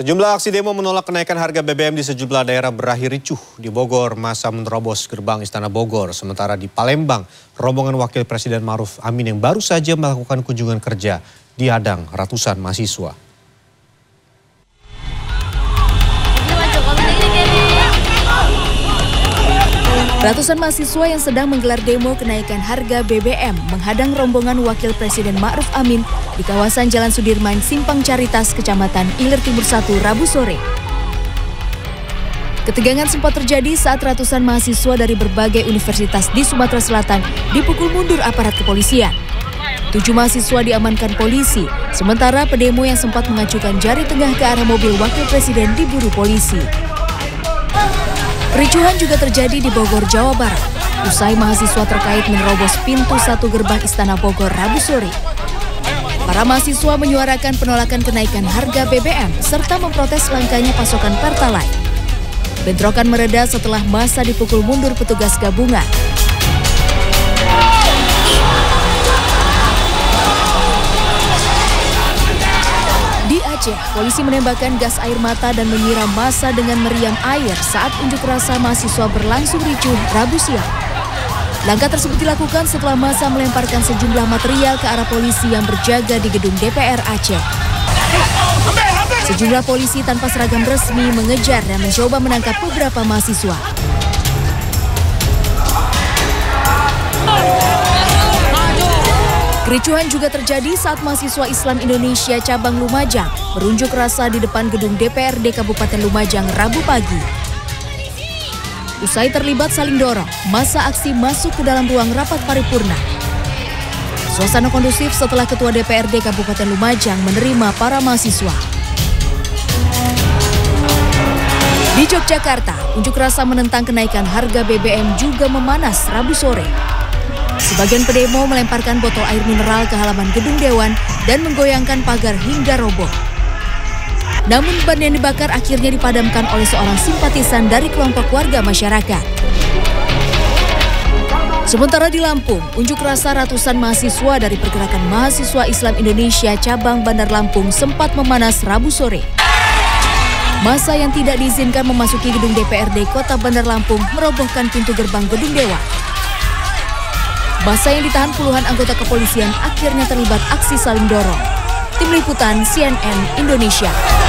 Sejumlah aksi demo menolak kenaikan harga BBM di sejumlah daerah berakhir ricuh. Di Bogor, masa menerobos gerbang Istana Bogor. Sementara di Palembang, rombongan Wakil Presiden Maruf Amin yang baru saja melakukan kunjungan kerja dihadang ratusan mahasiswa. Ratusan mahasiswa yang sedang menggelar demo kenaikan harga BBM menghadang rombongan Wakil Presiden Ma'ruf Amin di kawasan Jalan Sudirman, Simpang Caritas, Kecamatan Ilir Timur 1, Rabu sore. Ketegangan sempat terjadi saat ratusan mahasiswa dari berbagai universitas di Sumatera Selatan dipukul mundur aparat kepolisian. Tujuh mahasiswa diamankan polisi, sementara pedemo yang sempat mengajukan jari tengah ke arah mobil Wakil Presiden diburu polisi. Kericuhan juga terjadi di Bogor, Jawa Barat. Usai mahasiswa terkait menerobos pintu satu gerbang Istana Bogor Rabu sore. Para mahasiswa menyuarakan penolakan kenaikan harga BBM serta memprotes langkahnya pasokan Pertalite. Bentrokan mereda setelah masa dipukul mundur petugas gabungan. Aceh, polisi menembakkan gas air mata dan menyiram massa dengan meriam air saat unjuk rasa mahasiswa berlangsung ricuh Rabu siang. Langkah tersebut dilakukan setelah massa melemparkan sejumlah material ke arah polisi yang berjaga di gedung DPR Aceh. Sejumlah polisi tanpa seragam resmi mengejar dan mencoba menangkap beberapa mahasiswa. Kericuhan juga terjadi saat mahasiswa Islam Indonesia cabang Lumajang berunjuk rasa di depan gedung DPRD Kabupaten Lumajang Rabu pagi. Usai terlibat saling dorong, masa aksi masuk ke dalam ruang rapat paripurna. Suasana kondusif setelah Ketua DPRD Kabupaten Lumajang menerima para mahasiswa. Di Yogyakarta, unjuk rasa menentang kenaikan harga BBM juga memanas Rabu sore. Sebagian pedemo melemparkan botol air mineral ke halaman gedung dewan dan menggoyangkan pagar hingga roboh. Namun ban yang dibakar akhirnya dipadamkan oleh seorang simpatisan dari kelompok warga masyarakat. Sementara di Lampung, unjuk rasa ratusan mahasiswa dari Pergerakan Mahasiswa Islam Indonesia cabang Bandar Lampung sempat memanas Rabu sore. Masa yang tidak diizinkan memasuki gedung DPRD Kota Bandar Lampung merobohkan pintu gerbang gedung dewan. Masa yang ditahan puluhan anggota kepolisian akhirnya terlibat aksi saling dorong. Tim Liputan CNN Indonesia.